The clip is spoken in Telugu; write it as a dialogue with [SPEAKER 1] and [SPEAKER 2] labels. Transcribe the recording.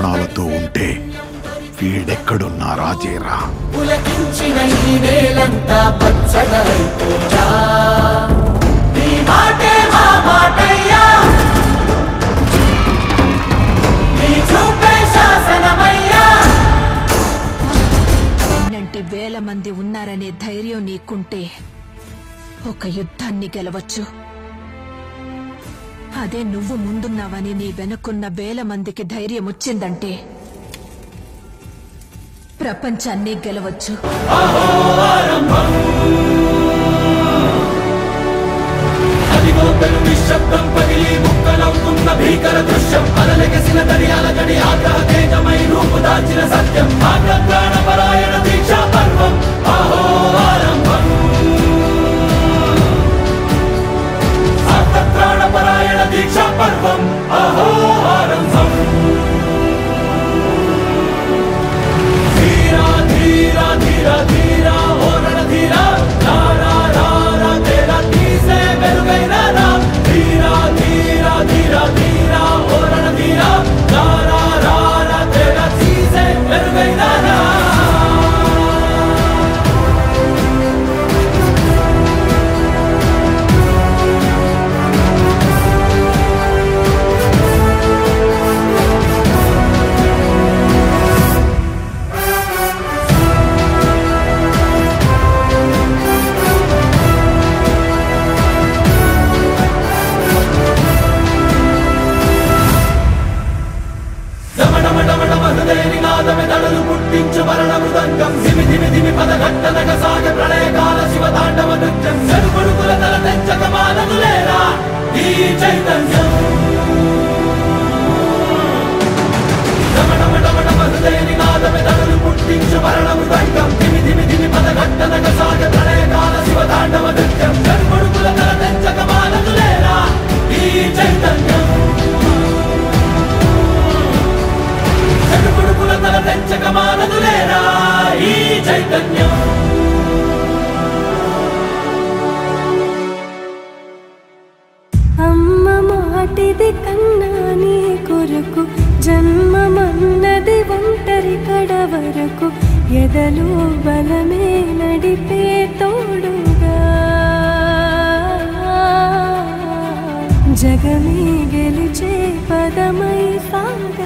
[SPEAKER 1] ప్రాణాలతో ఉంటే వీడెక్కడున్నా
[SPEAKER 2] రాజేరా? వేల మంది ఉన్నారనే ధైర్యం నీకుంటే ఒక యుద్ధాన్ని గెలవచ్చు. అదే నువ్వు ముందున్నావని నీ వెనుకున్న వేల మందికి ధైర్యం వచ్చిందంటే ప్రపంచాన్ని గెలవచ్చు.
[SPEAKER 1] నిశ్శబ్దం పగిలి ముక్కలవుతున్న భీకర దృశ్యం. అలలెగసిన దర్యాల గడి ఆగ్రహ తేజమై రూపు దాచిన సత్యం. ఆగ్రహ పరాయణ డమడమడమడమ హృదయ నినాదమే దడలు పుట్టించు మరణ మృదంగం ధిమి ధిమి ధిమి పదఘట్టనగ సాగ ప్రళయకాల శివ తాండవ నృత్యం చెరుకొడుకుల తల తెంచక మానదులేరా ఈ చైతన్యం డమడమడమడమ హృదయ నినాదమే దడలు పుట్టించు మరణ మృదంగం ధిమి ధిమి ధిమి పదఘట్టనగ సాగ ప్రళయకాల శివ తాండవ నృత్యం
[SPEAKER 3] కొరకు జన్మమన్నది ఒంటరి కడ వరకు ఎదలు బలమే నడిపే తోడుగా. జగమే గెలిచే పదమై సాగ